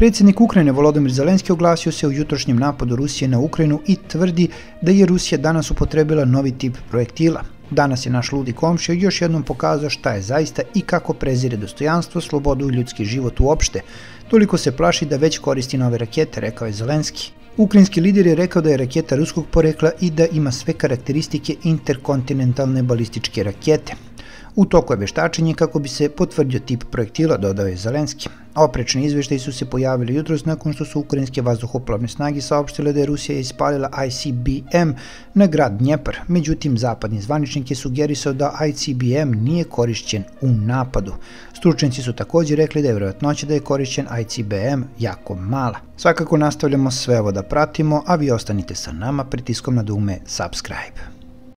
Predsjednik Ukrajine Volodymyr Zelenski oglasio se u jutrošnjem napadu Rusije na Ukrajinu i tvrdi da je Rusija danas upotrebila novi tip projektila. Danas je naš ludi komšija još jednom pokazao šta je zaista i kako prezire dostojanstvo, slobodu i ljudski život uopšte. Toliko se plaši da već koristi nove rakete, rekao je Zelenski. Ukrajinski lider je rekao da je raketa ruskog porekla i da ima sve karakteristike interkontinentalne balističke rakete. U toku je veštačenje kako bi se potvrdio tip projektila, dodao je Zelenski. Oprečni izveštaji su se pojavili jutros nakon što su ukrajinske vazduhoplovne snage saopštile da je Rusija ispalila ICBM na grad Dnjepar. Međutim, zapadni zvaničnik je sugerisao da ICBM nije korišćen u napadu. Stručnici su također rekli da je vjerojatnoća da je korišćen ICBM jako mala. Svakako nastavljamo sve ovo da pratimo, a vi ostanite sa nama pritiskom na dugme subscribe.